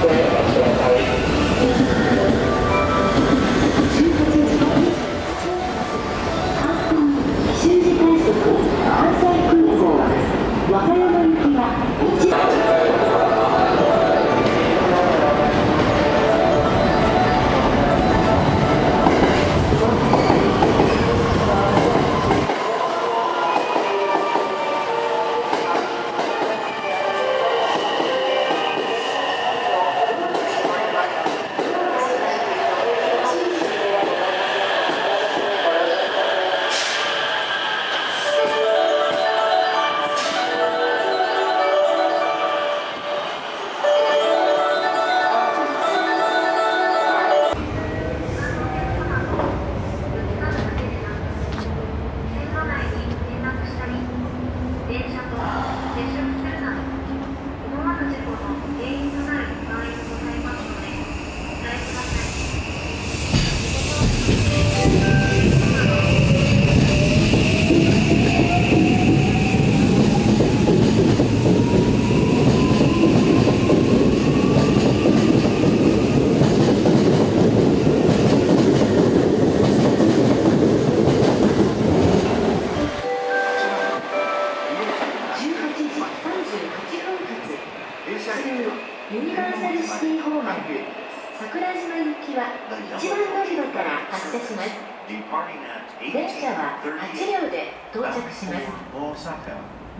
Thank you. 桜島行きは一番乗り場から発車します。電車は8両で到着します。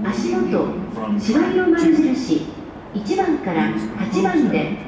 足元芝色丸印1番から8番で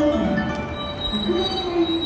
すごい!